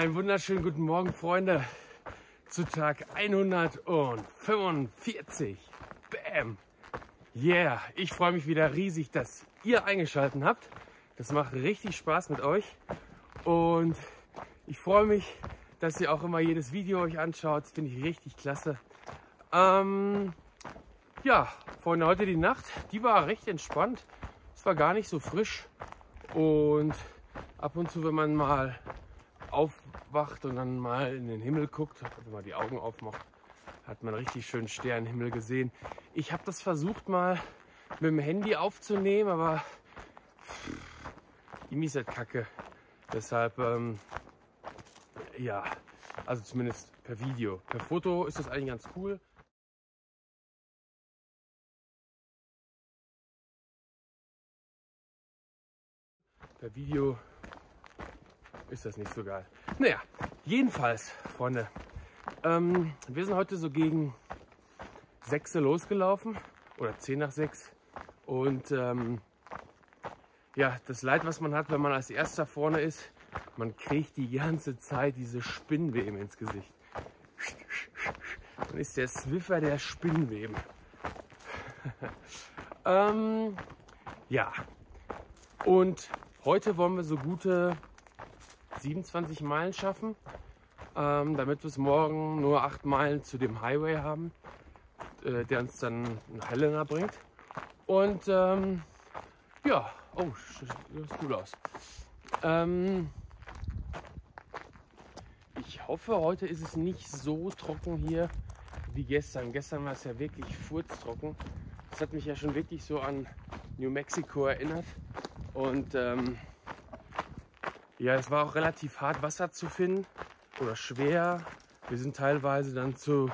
Einen wunderschönen guten Morgen, Freunde, zu Tag 145. Bam! Yeah, ich freue mich wieder riesig, dass ihr eingeschaltet habt. Das macht richtig Spaß mit euch. Und ich freue mich, dass ihr auch immer jedes Video euch anschaut. Das finde ich richtig klasse. Ähm, ja, Freunde, heute die Nacht, die war recht entspannt. Es war gar nicht so frisch. Und ab und zu, wenn man mal aufwacht und dann mal in den Himmel guckt, wenn man die Augen aufmacht, hat man richtig schön Sternenhimmel gesehen. Ich habe das versucht mal mit dem Handy aufzunehmen, aber die halt kacke. Deshalb, ähm, ja, also zumindest per Video. Per Foto ist das eigentlich ganz cool. Per Video ist das nicht so geil. Naja, jedenfalls, Freunde, ähm, wir sind heute so gegen 6 losgelaufen oder 10 nach 6 und ähm, ja, das Leid, was man hat, wenn man als erster vorne ist, man kriegt die ganze Zeit diese Spinnweben ins Gesicht. Man ist der Swiffer der Spinnweben. ähm, ja, und heute wollen wir so gute 27 Meilen schaffen, ähm, damit wir es morgen nur 8 Meilen zu dem Highway haben, äh, der uns dann nach Helena bringt. Und ähm, ja, oh, sieht gut aus. Ähm, ich hoffe, heute ist es nicht so trocken hier wie gestern. Gestern war es ja wirklich furztrocken. Das hat mich ja schon wirklich so an New Mexico erinnert. Und ähm, ja, es war auch relativ hart, Wasser zu finden oder schwer. Wir sind teilweise dann zu,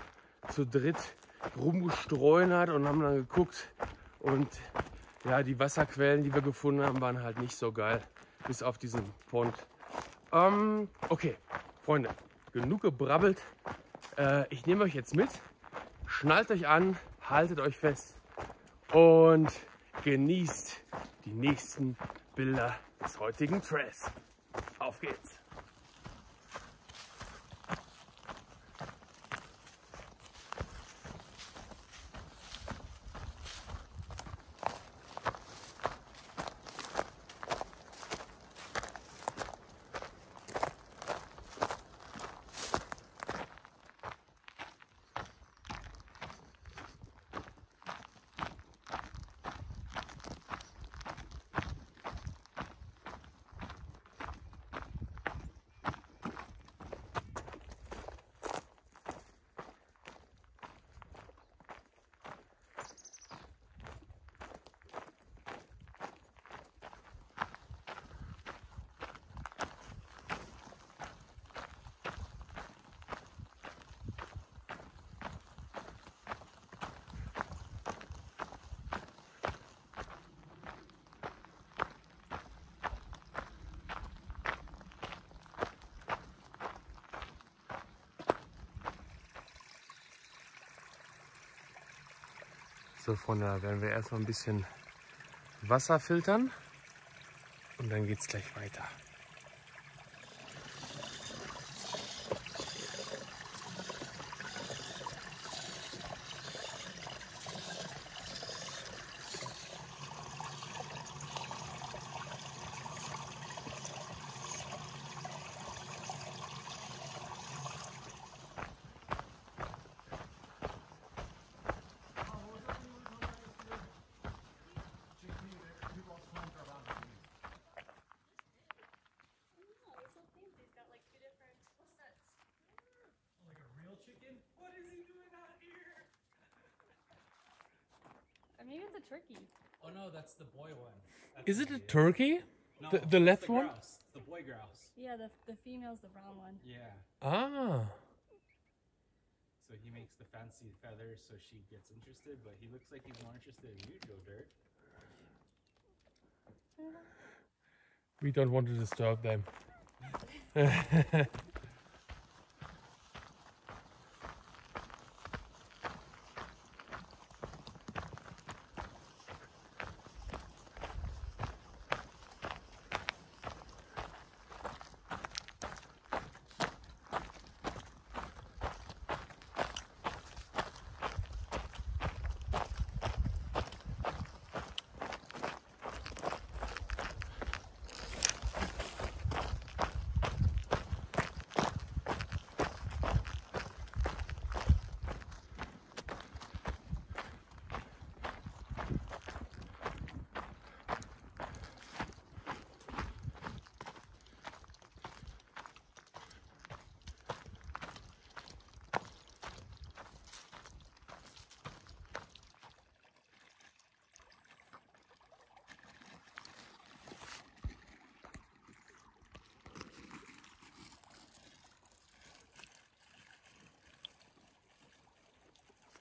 zu dritt rumgestreunert und haben dann geguckt. Und ja, die Wasserquellen, die wir gefunden haben, waren halt nicht so geil. Bis auf diesen Pond. Ähm, okay, Freunde, genug gebrabbelt. Äh, ich nehme euch jetzt mit. Schnallt euch an, haltet euch fest und genießt die nächsten Bilder des heutigen Trails. Auf geht's! So, von da werden wir erstmal ein bisschen Wasser filtern und dann geht es gleich weiter. Maybe it's a turkey. Oh no, that's the boy one. That's Is it a turkey? No, the- the it's left one? grouse. The boy grouse. Yeah, the the female's the brown one. Yeah. Ah, So he makes the fancy feathers so she gets interested, but he looks like he's more interested in you, Joe Dirt. we don't want to disturb them.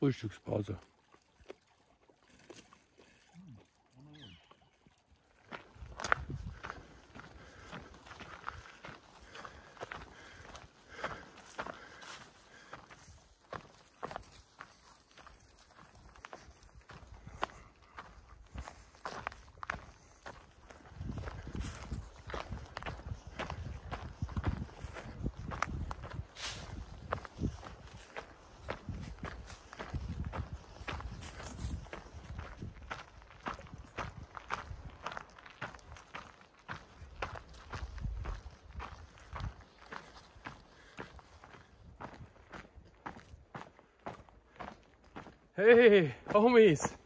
Frühstückspause. Hey, Homies!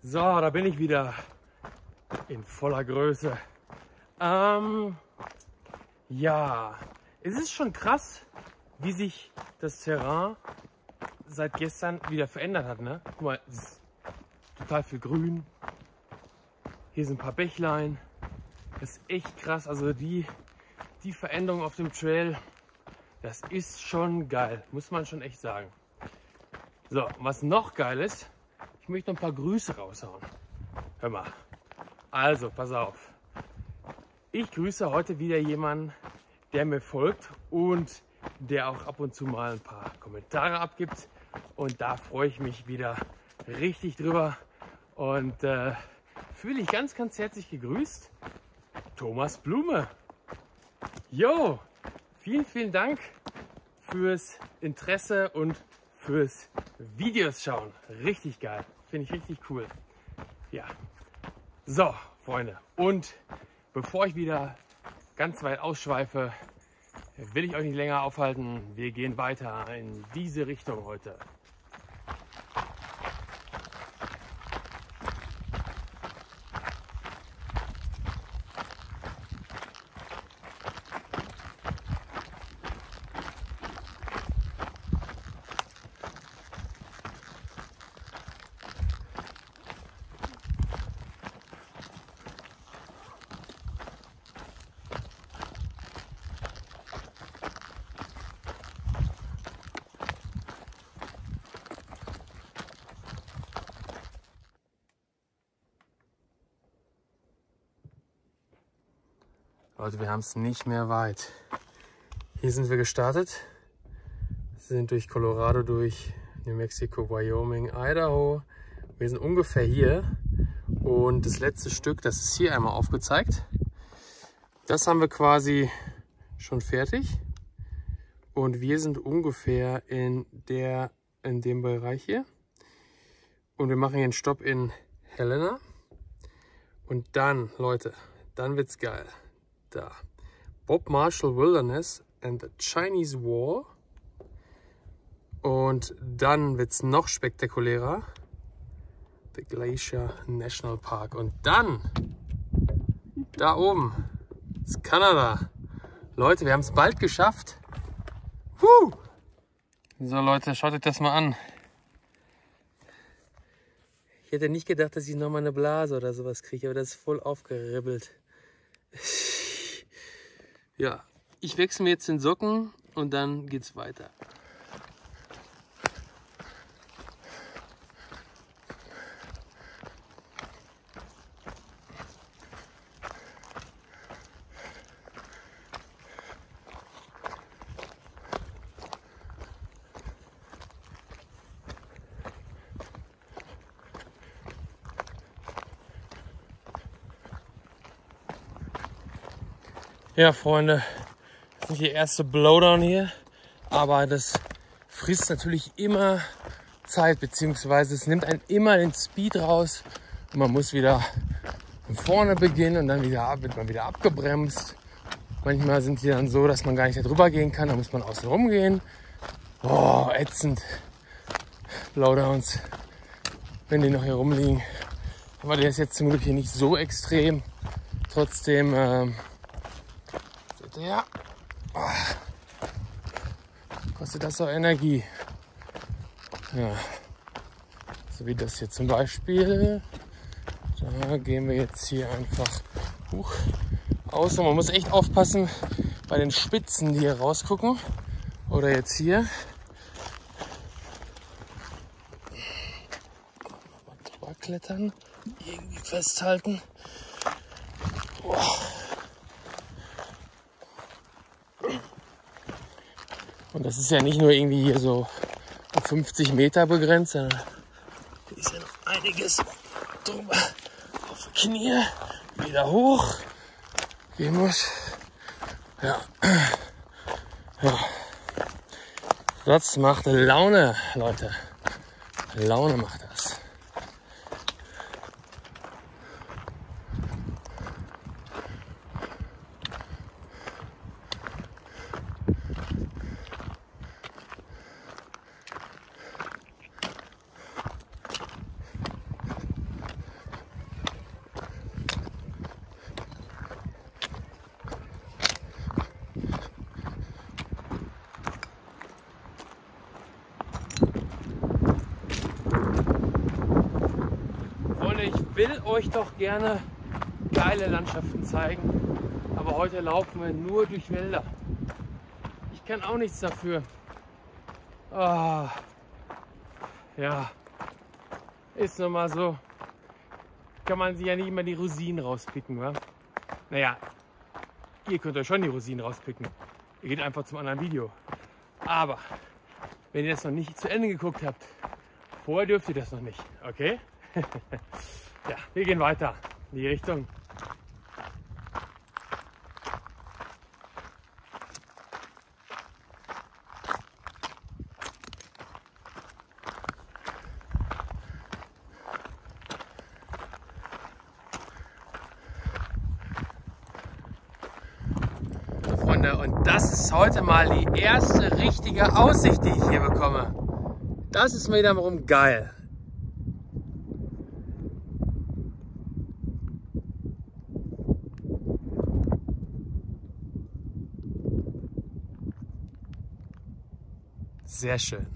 So, da bin ich wieder in voller Größe. Ähm, ja, es ist schon krass, wie sich das Terrain seit gestern wieder verändert hat. Ne? Guck mal, es ist total viel Grün. Hier sind ein paar Bächlein. Das ist echt krass. Also die, die Veränderung auf dem Trail, das ist schon geil, muss man schon echt sagen. So, was noch geil ist, ich möchte noch ein paar Grüße raushauen. Hör mal. Also, pass auf. Ich grüße heute wieder jemanden, der mir folgt und der auch ab und zu mal ein paar Kommentare abgibt. Und da freue ich mich wieder richtig drüber. Und äh, fühle ich ganz, ganz herzlich gegrüßt. Thomas Blume. Jo, vielen, vielen Dank fürs Interesse und fürs Videos schauen. Richtig geil. Finde ich richtig cool. Ja. So, Freunde. Und bevor ich wieder ganz weit ausschweife, will ich euch nicht länger aufhalten. Wir gehen weiter in diese Richtung heute. Leute, wir haben es nicht mehr weit. Hier sind wir gestartet, sind durch Colorado durch, New Mexico, Wyoming, Idaho. Wir sind ungefähr hier. Und das letzte Stück, das ist hier einmal aufgezeigt. Das haben wir quasi schon fertig. Und wir sind ungefähr in, der, in dem Bereich hier. Und wir machen hier einen Stopp in Helena. Und dann, Leute, dann wird's geil. Da. Bob Marshall Wilderness and the Chinese Wall. Und dann wird's noch spektakulärer. The Glacier National Park. Und dann, da oben, ist Kanada. Leute, wir haben es bald geschafft. Woo! So Leute, schaut euch das mal an. Ich hätte nicht gedacht, dass ich noch mal eine Blase oder sowas kriege, aber das ist voll aufgeribbelt. Ja, ich wechsle mir jetzt den Socken und dann geht's weiter. Ja, Freunde, das ist nicht der erste Blowdown hier, aber das frisst natürlich immer Zeit, beziehungsweise es nimmt einen immer den Speed raus und man muss wieder von vorne beginnen und dann wieder, wird man wieder abgebremst. Manchmal sind die dann so, dass man gar nicht drüber gehen kann, da muss man außen rum gehen. Oh, ätzend. Blowdowns, wenn die noch hier rumliegen. Aber der ist jetzt zum Glück hier nicht so extrem. Trotzdem, ähm, ja. Kostet das auch Energie. Ja. So wie das hier zum Beispiel. Da gehen wir jetzt hier einfach hoch. Und man muss echt aufpassen bei den Spitzen, die hier rausgucken. Oder jetzt hier. Mal drüber klettern. Irgendwie festhalten. Das ist ja nicht nur irgendwie hier so auf 50 Meter begrenzt, sondern da ist ja noch einiges drüber. Auf Knie, wieder hoch gehen muss. Ja. ja. Das macht Laune, Leute. Laune macht das. Freunde, ich will euch doch gerne geile Landschaften zeigen, aber heute laufen wir nur durch Wälder. Ich kann auch nichts dafür. Ah, ja, ist nun mal so. Kann man sich ja nicht immer die Rosinen rauspicken, wa? Naja, ihr könnt euch schon die Rosinen rauspicken. Ihr geht einfach zum anderen Video. Aber wenn ihr das noch nicht zu Ende geguckt habt, vorher dürft ihr das noch nicht, okay? ja, wir gehen weiter in die Richtung. Freunde, und das ist heute mal die erste richtige Aussicht, die ich hier bekomme. Das ist wiederum geil. Sehr schön.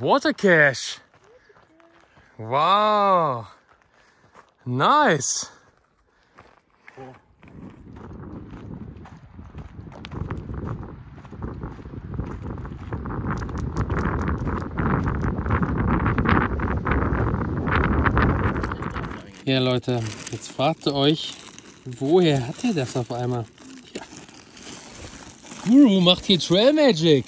Water cache. Wow. Nice. Ja, Leute, jetzt fragt ihr euch, woher hat ihr das auf einmal? Ja. Guru macht hier Trail Magic.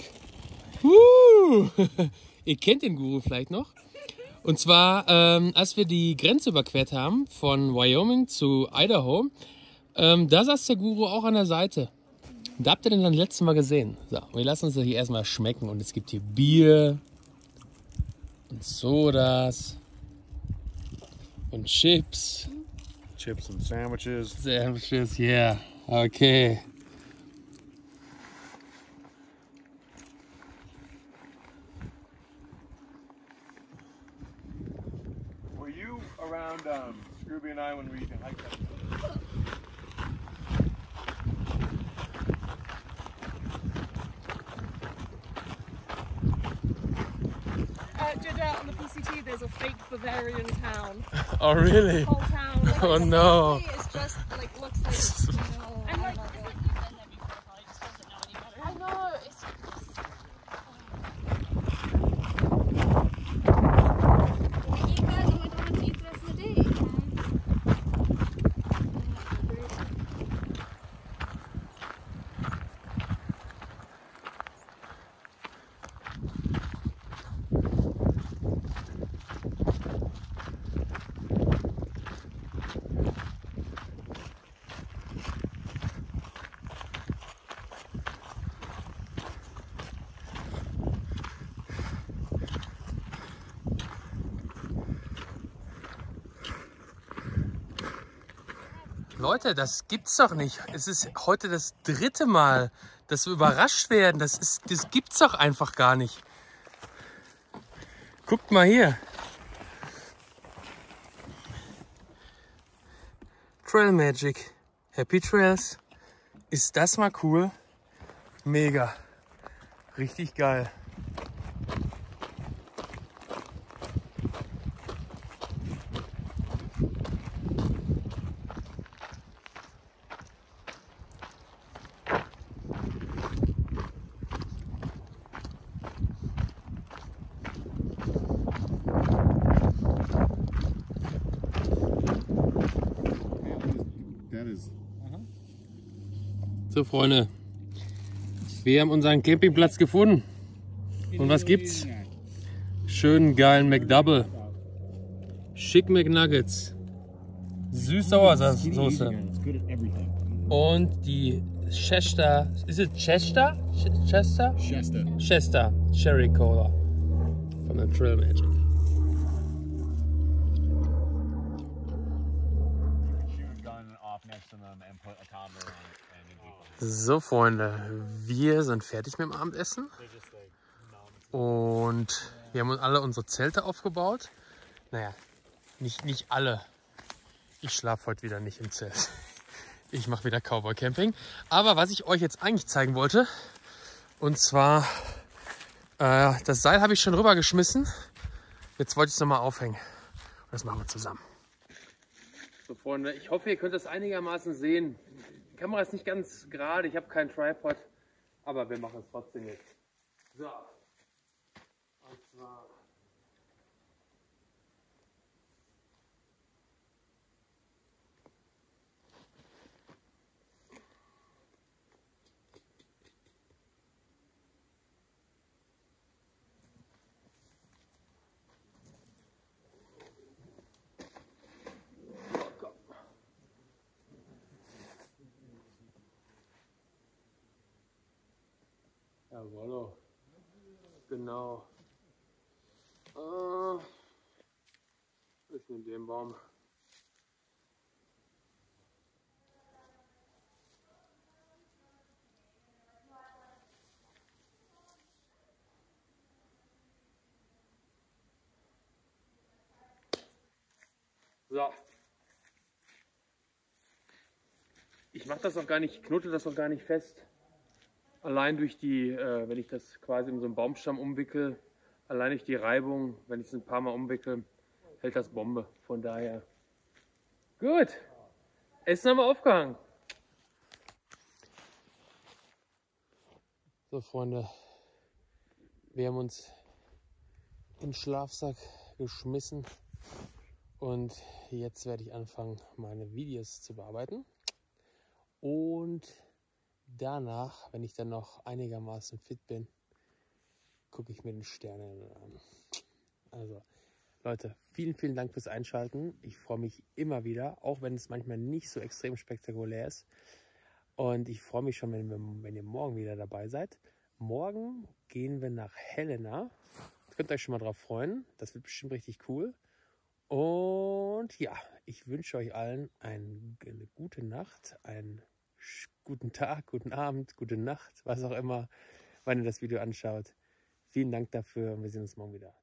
Woo! ihr kennt den Guru vielleicht noch. Und zwar, ähm, als wir die Grenze überquert haben von Wyoming zu Idaho, ähm, da saß der Guru auch an der Seite. Da habt ihr den dann letztes Mal gesehen. So, wir lassen uns das hier erstmal schmecken. Und es gibt hier Bier und Sodas und Chips. Chips and sandwiches. Sandwiches, yeah. Okay. Uh, on the PCT, there's a fake Bavarian town. Oh, really? Whole town. Oh, no. Leute, das gibt's doch nicht. Es ist heute das dritte Mal, dass wir überrascht werden. Das, ist, das gibt's doch einfach gar nicht. Guckt mal hier. Trail Magic. Happy Trails. Ist das mal cool? Mega. Richtig geil. That is. So, Freunde. Wir haben unseren Campingplatz gefunden. Und was gibt's? Schönen geilen McDouble. Schick McNuggets. Süß-Sauersoße. Und die Chester. Ist es Chester? Ch- Chester? Shasta. Chester Cherry Cola. Von der Trail Magic. So, Freunde, wir sind fertig mit dem Abendessen. Und wir haben uns alle unsere Zelte aufgebaut. Naja, nicht, nicht alle. Ich schlafe heute wieder nicht im Zelt. Ich mache wieder Cowboy Camping. Aber was ich euch jetzt eigentlich zeigen wollte, und zwar, äh, das Seil habe ich schon rübergeschmissen. Jetzt wollte ich es nochmal aufhängen. Und das machen wir zusammen. So Freunde, ich hoffe, ihr könnt das einigermaßen sehen. Die Kamera ist nicht ganz gerade, ich habe keinen Tripod, aber wir machen es trotzdem jetzt. So. Jawollo. Genau. Äh, ich nehme den Baum. So. Ich mache das auch gar nicht, knote das auch gar nicht fest. Allein durch die, äh, wenn ich das quasi um so einen Baumstamm umwickel, Allein durch die Reibung, wenn ich es ein paar Mal umwickel, hält das Bombe. Von daher. Gut. Essen haben wir aufgehangen. So, Freunde. Wir haben uns in den Schlafsack geschmissen. Und jetzt werde ich anfangen, meine Videos zu bearbeiten. Und danach, wenn ich dann noch einigermaßen fit bin, gucke ich mir den Sterne an. Also, Leute, vielen, vielen Dank fürs Einschalten. Ich freue mich immer wieder, auch wenn es manchmal nicht so extrem spektakulär ist. Und ich freue mich schon, wenn, wir, wenn ihr morgen wieder dabei seid. Morgen gehen wir nach Helena. Könnt ihr euch schon mal drauf freuen. Das wird bestimmt richtig cool. Und ja, ich wünsche euch allen ein, eine gute Nacht, einen guten Tag, guten Abend, gute Nacht, was auch immer, wann ihr das Video anschaut. Vielen Dank dafür und wir sehen uns morgen wieder.